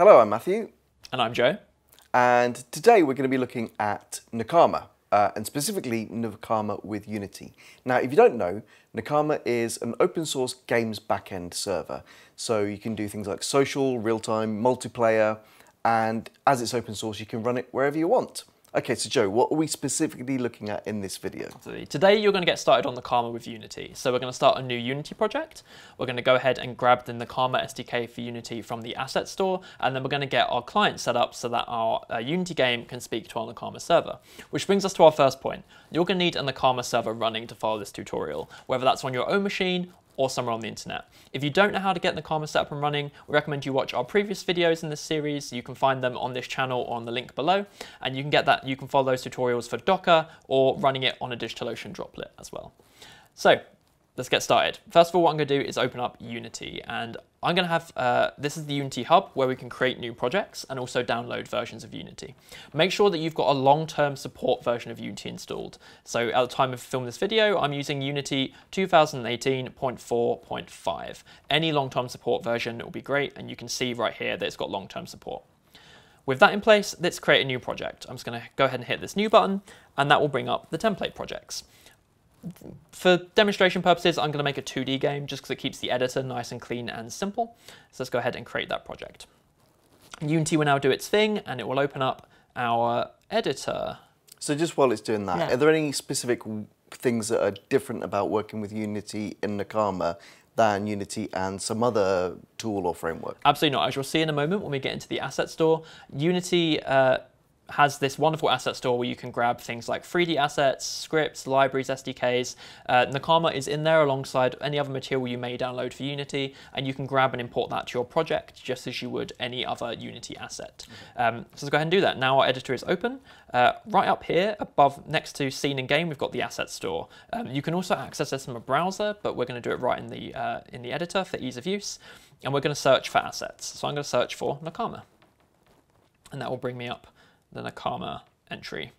Hello, I'm Matthew, And I'm Joe. and today we're going to be looking at Nakama, uh, and specifically Nakama with Unity. Now, if you don't know, Nakama is an open source games backend server. So you can do things like social, real time, multiplayer, and as it's open source, you can run it wherever you want. Okay, so Joe, what are we specifically looking at in this video? Today you're going to get started on the Nakama with Unity. So we're going to start a new Unity project. We're going to go ahead and grab the Nakama SDK for Unity from the asset store, and then we're going to get our client set up so that our uh, Unity game can speak to our Nakama server. Which brings us to our first point. You're going to need a Nakama server running to follow this tutorial, whether that's on your own machine or somewhere on the internet. If you don't know how to get Nakama set up and running, we recommend you watch our previous videos in this series. You can find them on this channel or on the link below, and you can get that. You can follow those tutorials for Docker or running it on a DigitalOcean droplet as well. So let's get started. First of all, what I'm going to do is open up Unity, and I'm going to have, uh, this is the Unity Hub where we can create new projects and also download versions of Unity. Make sure that you've got a long-term support version of Unity installed. So at the time of filming this video, I'm using Unity 2018.4.5. Any long-term support version will be great, and you can see right here that it's got long-term support. With that in place, let's create a new project. I'm just going to go ahead and hit this new button, and that will bring up the template projects. For demonstration purposes, I'm going to make a 2D game just because it keeps the editor nice and clean and simple. So let's go ahead and create that project. Unity will now do its thing, and it will open up our editor. So just while it's doing that, Yeah. are there any specific things that are different about working with Unity in Nakama than Unity and some other tool or framework? Absolutely not. As you'll see in a moment when we get into the asset store, Unity uh, has this wonderful asset store where you can grab things like 3D assets, scripts, libraries, SDKs. Uh, Nakama is in there alongside any other material you may download for Unity, and you can grab and import that to your project just as you would any other Unity asset. Um, so let's go ahead and do that. Now our editor is open. Uh, right up here, above, next to Scene and Game, we've got the asset store. Um, you can also access this from a browser, but we're going to do it right in the uh, in the editor for ease of use. And we're going to search for assets. So I'm going to search for Nakama, and that will bring me up the Nakama entry.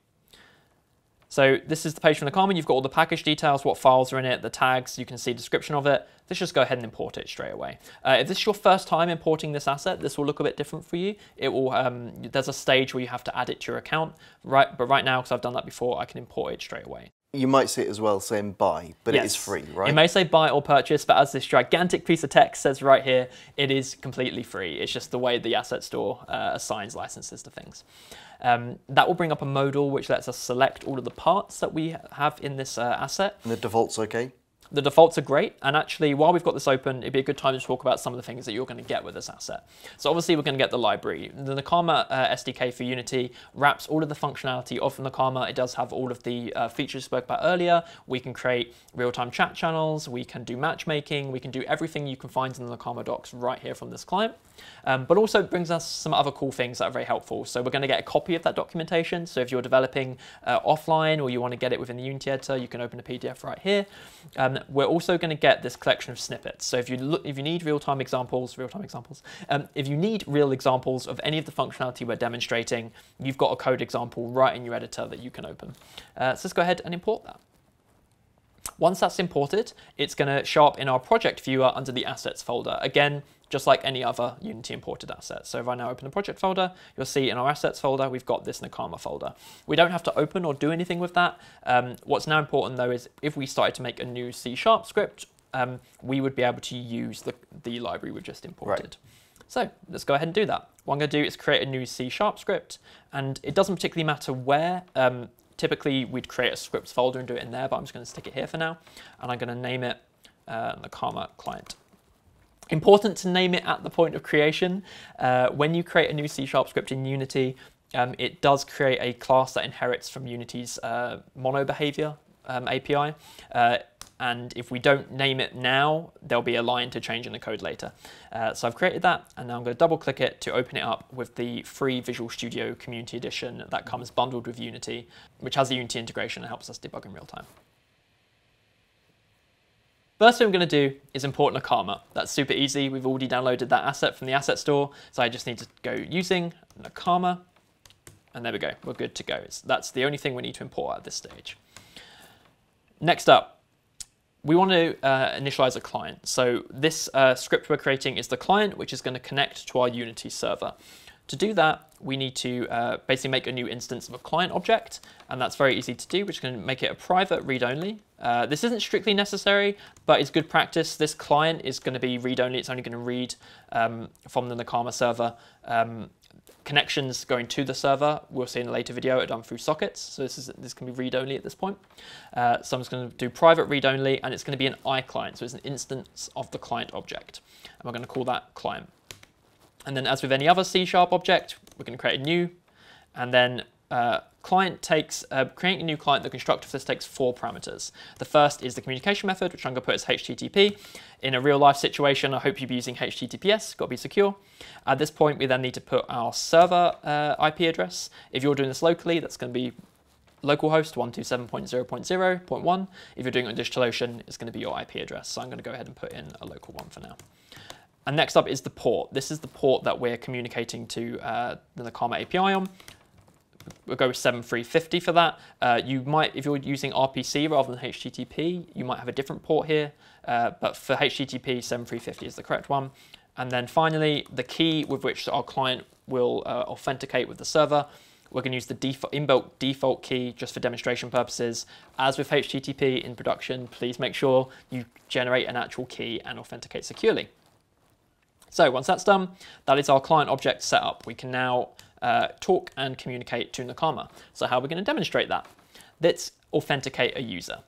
So this is the page from the Nakama. You've got all the package details, what files are in it, the tags. You can see description of it. Let's just go ahead and import it straight away. Uh, if this is your first time importing this asset, this will look a bit different for you. It will. Um, there's a stage where you have to add it to your account, right? But right now, because I've done that before, I can import it straight away. You might see it as well saying buy, but it is free, right? It may say buy or purchase, but as this gigantic piece of text says right here, it is completely free. It's just the way the asset store uh, assigns licenses to things. Um, that will bring up a modal which lets us select all of the parts that we have in this uh, asset. And the default's okay. The defaults are great, and actually, while we've got this open, it'd be a good time to talk about some of the things that you're going to get with this asset. So obviously, we're going to get the library. The Nakama uh, SDK for Unity wraps all of the functionality of Nakama. It does have all of the uh, features we spoke about earlier. We can create real-time chat channels. We can do matchmaking. We can do everything you can find in the Nakama docs right here from this client. Um, but also brings us some other cool things that are very helpful. So we're going to get a copy of that documentation. So if you're developing uh, offline or you want to get it within the Unity editor, you can open a PDF right here. Um, we're also going to get this collection of snippets. So if you look, if you need real-time examples, real-time examples, um, if you need real examples of any of the functionality we're demonstrating, you've got a code example right in your editor that you can open. Uh, so let's go ahead and import that. Once that's imported, it's going to show up in our project viewer under the assets folder. Again, just like any other Unity imported asset. So if I now open the project folder, you'll see in our assets folder, we've got this Nakama folder. We don't have to open or do anything with that. Um, what's now important though is if we started to make a new C Sharp script, um, we would be able to use the, the library we've just imported. So let's go ahead and do that. What I'm going to do is create a new C Sharp script, and it doesn't particularly matter where. Um, typically, we'd create a scripts folder and do it in there, but I'm just going to stick it here for now, and I'm going to name it uh, Nakama client. Important to name it at the point of creation. Uh, when you create a new C Sharp script in Unity, um, it does create a class that inherits from Unity's uh, mono behavior um, API. Uh, and if we don't name it now, there'll be a line to change in the code later. Uh, so I've created that, and now I'm going to double click it to open it up with the free Visual Studio Community Edition that comes bundled with Unity, which has a Unity integration and helps us debug in real time. First thing I'm going to do is import Nakama. That's super easy. We've already downloaded that asset from the asset store. So I just need to go using Nakama. And there we go. We're good to go. That's the only thing we need to import at this stage. Next up, we want to uh, initialize a client. So this uh, script we're creating is the client, which is going to connect to our Unity server. To do that, we need to uh, basically make a new instance of a client object, and that's very easy to do. We're just going to make it a private read-only. Uh, this isn't strictly necessary, but it's good practice. This client is going to be read-only. It's only going to read um, from the Nakama server. Um, connections going to the server, we'll see in a later video, are done through sockets. So this is this can be read-only at this point. Uh, so I'm just going to do private read-only, and it's going to be an iClient. So it's an instance of the client object. And we're going to call that client. And then as with any other C-sharp object, we're going to create a new, and then uh, client takes, uh, creating a new client, the constructor for this takes four parameters. The first is the communication method, which I'm going to put as HTTP. In a real life situation, I hope you'll be using HTTPS, got to be secure. At this point, we then need to put our server uh, IP address. If you're doing this locally, that's going to be localhost 127.0.0.1. If you're doing it on DigitalOcean, it's going to be your IP address. So I'm going to go ahead and put in a local one for now. And next up is the port. This is the port that we're communicating to uh, the Nakama API on. We'll go with 7350 for that. Uh, you might, if you're using RPC rather than HTTP, you might have a different port here. Uh, but for HTTP, 7350 is the correct one. And then finally, the key with which our client will uh, authenticate with the server. We're going to use the default, inbuilt default key just for demonstration purposes. As with HTTP in production, please make sure you generate an actual key and authenticate securely. So once that's done, that is our client object set up. We can now uh, talk and communicate to Nakama. So how are we going to demonstrate that? Let's authenticate a user.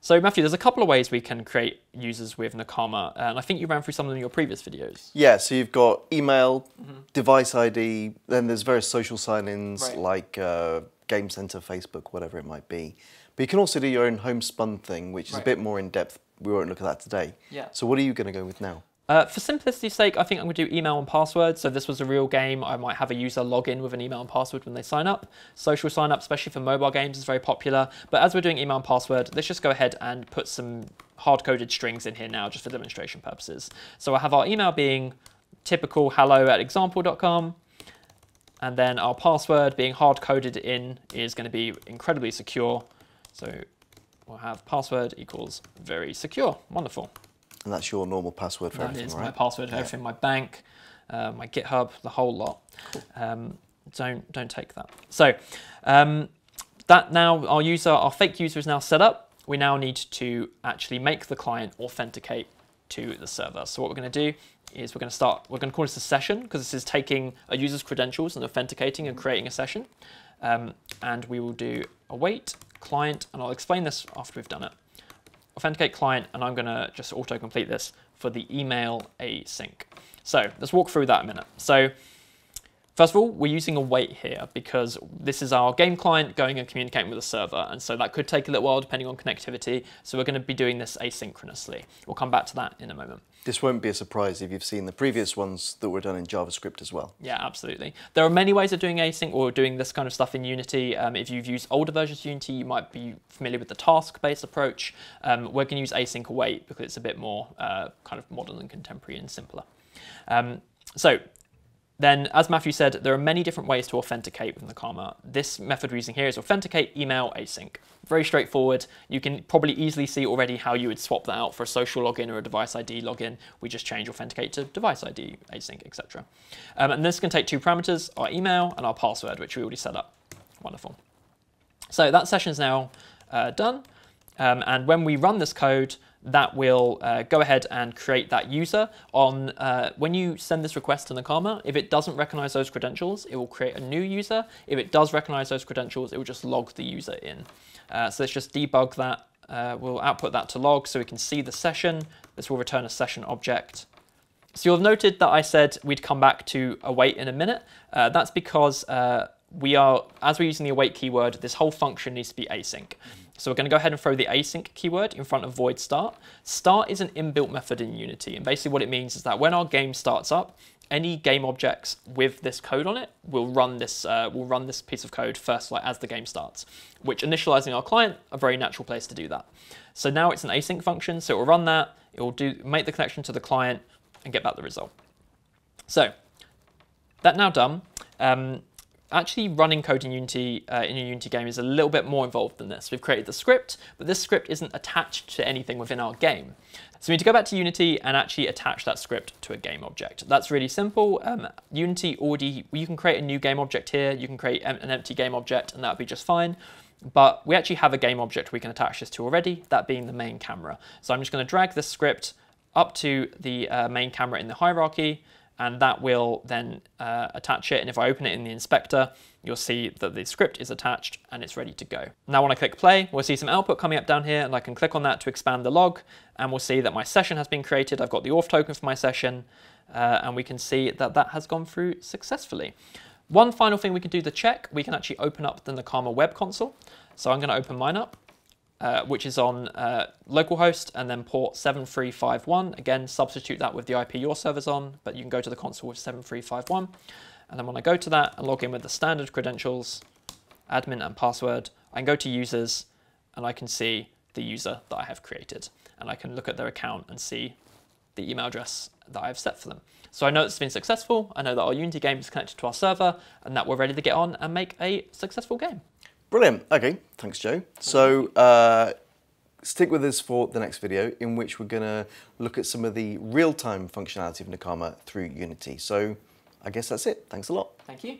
So Matthew, there's a couple of ways we can create users with Nakama, and I think you ran through some of them in your previous videos. Yeah, so you've got email, mm -hmm. device ID, then there's various social sign-ins right. like uh, Game Center, Facebook, whatever it might be. But you can also do your own homespun thing, which is right. a bit more in depth. We won't look at that today. Yeah. So what are you going to go with now? Uh, for simplicity's sake, I think I'm going to do email and password. So this was a real game, I might have a user log in with an email and password when they sign up. Social sign up, especially for mobile games, is very popular. But as we're doing email and password, let's just go ahead and put some hard-coded strings in here now, just for demonstration purposes. So I have our email being typical hello at example.com. And then our password being hard-coded in is going to be incredibly secure. So we'll have password equals very secure. Wonderful. And that's your normal password for that everything, is right? my password for yeah. everything, my bank, uh, my GitHub, the whole lot. Cool. Um, don't, don't take that. So um, that now our user, our fake user is now set up. We now need to actually make the client authenticate to the server. So what we're going to do is we're going to start, we're going to call this a session because this is taking a user's credentials and authenticating and creating a session. Um, and we will do await client, and I'll explain this after we've done it authenticate client, and I'm going to just auto-complete this for the email async. So let's walk through that a minute. So First of all, we're using await here because this is our game client going and communicating with the server, and so that could take a little while depending on connectivity, so we're going to be doing this asynchronously. We'll come back to that in a moment. This won't be a surprise if you've seen the previous ones that were done in JavaScript as well. Yeah, absolutely. There are many ways of doing async or doing this kind of stuff in Unity. Um, if you've used older versions of Unity, you might be familiar with the task-based approach. Um, we're going to use async await because it's a bit more uh, kind of modern and contemporary and simpler. Um, so then, as Matthew said, there are many different ways to authenticate with Nakama. This method we're using here is authenticate email async. Very straightforward. You can probably easily see already how you would swap that out for a social login or a device ID login. We just change authenticate to device ID async, etc. Um, and this can take two parameters, our email and our password, which we already set up. Wonderful. So that session is now uh, done. Um, and when we run this code, that will uh, go ahead and create that user on uh, when you send this request to Nakama. If it doesn't recognize those credentials, it will create a new user. If it does recognize those credentials, it will just log the user in. Uh, so let's just debug that. Uh, we'll output that to log so we can see the session. This will return a session object. So you'll have noted that I said we'd come back to await in a minute. Uh, that's because uh, we are, as we're using the await keyword, this whole function needs to be async. So we're going to go ahead and throw the async keyword in front of void start. Start is an inbuilt method in Unity, and basically what it means is that when our game starts up, any game objects with this code on it will run this uh, will run this piece of code first, like as the game starts. Which initializing our client, a very natural place to do that. So now it's an async function, so it will run that. It will do make the connection to the client and get back the result. So that now done. Um, actually running code in Unity uh, in a Unity game is a little bit more involved than this. We've created the script, but this script isn't attached to anything within our game. So we need to go back to Unity and actually attach that script to a game object. That's really simple. Um, Unity already, you can create a new game object here. You can create an empty game object and that would be just fine. But we actually have a game object we can attach this to already, that being the main camera. So I'm just going to drag this script up to the uh, main camera in the hierarchy and that will then uh, attach it. And if I open it in the inspector, you'll see that the script is attached and it's ready to go. Now when I click play, we'll see some output coming up down here and I can click on that to expand the log and we'll see that my session has been created. I've got the auth token for my session uh, and we can see that that has gone through successfully. One final thing we can do to check, we can actually open up the Nakama web console. So I'm going to open mine up uh, which is on uh, localhost and then port 7351. Again, substitute that with the IP your server's on, but you can go to the console with 7351. And then when I go to that and log in with the standard credentials, admin and password, I can go to users and I can see the user that I have created. And I can look at their account and see the email address that I've set for them. So I know it's been successful. I know that our Unity game is connected to our server and that we're ready to get on and make a successful game. Brilliant. Okay, thanks, Joe. So uh, stick with us for the next video in which we're going to look at some of the real-time functionality of Nakama through Unity. So I guess that's it. Thanks a lot. Thank you.